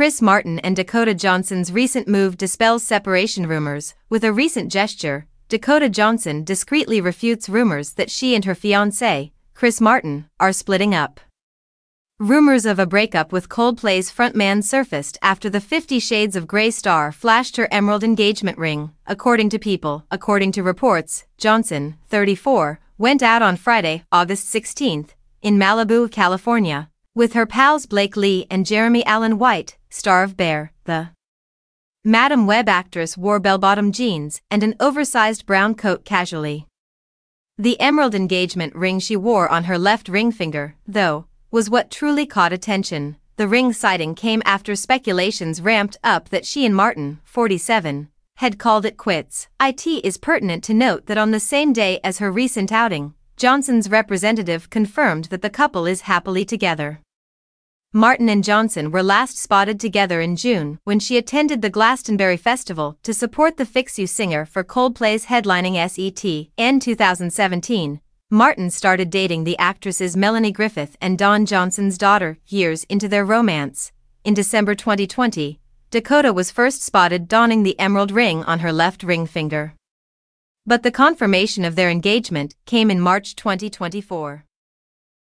Chris Martin and Dakota Johnson's recent move dispels separation rumors. With a recent gesture, Dakota Johnson discreetly refutes rumors that she and her fiancé, Chris Martin, are splitting up. Rumors of a breakup with Coldplay's frontman surfaced after the Fifty Shades of Grey star flashed her emerald engagement ring, according to People. According to reports, Johnson, 34, went out on Friday, August 16, in Malibu, California, with her pals Blake Lee and Jeremy Allen White, star of Bear, the Madame Web actress wore bell-bottom jeans and an oversized brown coat casually. The emerald engagement ring she wore on her left ring finger, though, was what truly caught attention. The ring sighting came after speculations ramped up that she and Martin, 47, had called it quits. It is pertinent to note that on the same day as her recent outing, Johnson's representative confirmed that the couple is happily together. Martin and Johnson were last spotted together in June when she attended the Glastonbury Festival to support the Fix You singer for Coldplay's headlining SET. In 2017, Martin started dating the actresses Melanie Griffith and Don Johnson's daughter years into their romance. In December 2020, Dakota was first spotted donning the emerald ring on her left ring finger. But the confirmation of their engagement came in March 2024.